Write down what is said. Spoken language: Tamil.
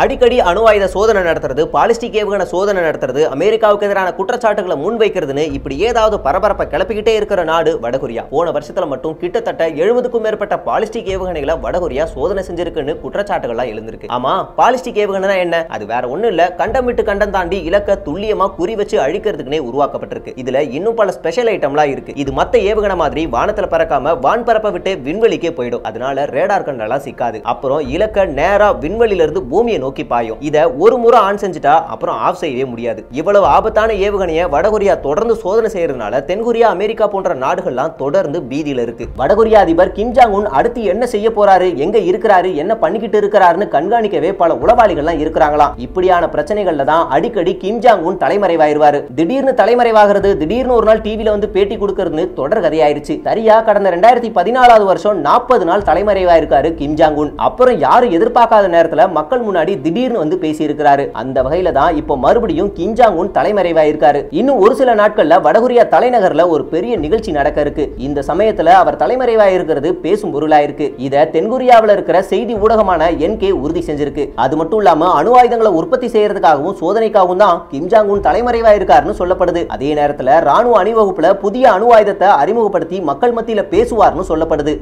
அடிக்கடி அணு ஆயுத சோதனை நடத்துறது பாலிஸ்டிக் ஏவுகணை சோதனை நடத்துறது அமெரிக்காவுக்கு எதிரான குற்றச்சாட்டுகளை முன்வைக்கிறதுன்னு இப்படி ஏதாவது பரபரப்பை கிளப்பிக்கிட்டே இருக்கிற நாடு வடகொரியா. போன வருஷத்துல மட்டும் கிட்டத்தட்ட எழுபதுக்கும் மேற்பட்ட பாலிஸ்டிக் ஏவுகணைகளை வடகொரியா சோதனை செஞ்சிருக்குன்னு குற்றச்சாட்டுகள்லாம் எழுந்திருக்கு. ஆமா பாலிஸ்டிக் ஏவுகணைனா என்ன? அது வேற ஒண்ணும் இல்ல. கண்டம் விட்டு கண்டம் தாண்டி இலக்க துல்லியமா குறி வச்சு அழிக்கிறதுக்குனே உருவாக்கப்பட்டிருக்கு. இதுல இன்னும் பல ஸ்பெஷல் ஐட்டம்லாம் இருக்கு. இது மத்த ஏவுகணை மாதிரி வானத்துல பறக்காம வான் பரப்ப விட்டு விண்வெளிக்கே போயிடும். அதனால ரேடார் கண்ணெல்லாம் சிக்காது. அப்புறம் இலக்க நேரா விண்வெளியில இருந்து பூமியை நோக்கி பாயும். இதை ஒரு முறை ஆன் செஞ்சுட்டா அப்புறம் ஆஃப் செய்யவே முடியாது. இவ்வளவு ஆபத்தான ஏவுகணையை வடகொரியா தொடர்ந்து சோதனை செய்யறதுனால தென்கொரியா அமெரிக்கா போன்ற நாடுகள்லாம் தொடர்ந்து பீதியில இருக்கு. வடகொரியா அதிபர் கிம் ஜாங் உன் அடுத்து என்ன செய்ய போறாரு எங்க இருக்கிறாரு என்ன பண்ணிக்கிட்டு இருக்கிறாருன்னு கண்காணிக்கவே பல உளவாளிகள்லாம் இருக்கிறாங்களாம். இப்படியான பிரச்சனைகள்ல தான் அடிக்கடி கிம் ஜாங் உன் தலைமறைவாயிருவாரு. திடீர்னு தலைமறைவாகிறது திடீர்னு ஒரு நாள் டிவியில வந்து பேட்டி கொடுக்கறதுன்னு தொடர் கதையாயிருச்சு. சரியா கடந்த ரெண்டாயிரத்தி பதினாலாவது வருஷம் நாற்பது நாள் தலைமறைவாயிருக்காரு கிம் ஜாங் உன். அப்புறம் யாரும் எதிர்பார்க்காத நேரத்துல மக்கள் முன்னாடி திடீர்னு வந்து பேசி இருக்கிறாரு அந்த வகையில தான் இப்போ மறுபடியும் கிஞ்சாங் உன் தலைமறைவாயிருக்காரு. இன்னும் ஒரு சில நாட்கள்ல வடகொரியா தலைநகர்ல ஒரு பெரிய நிகழ்ச்சி நடக்க இருக்கு. இந்த சமயத்துல அவர் தலைமறைவாயிருக்கிறது பேசும் பொருளா இருக்கு இதை தென்கொரியாவில் இருக்கிற செய்தி ஊடகமான என்கே உறுதி செஞ்சிருக்கு. அது மட்டும் இல்லாம அணு ஆயுதங்களை உற்பத்தி செய்யறதுக்காகவும் சோதனைக்காகவும் தான் கிம்ஜாங் உன் தலைமறைவாயிருக்காருன்னு சொல்லப்படுது. அதே நேரத்துல ராணுவ அணிவகுப்புல புதிய அணு ஆயுதத்தை அறிமுகப்படுத்தி மக்கள் மத்தியில பேசுவார்னு சொல்லப்படுது.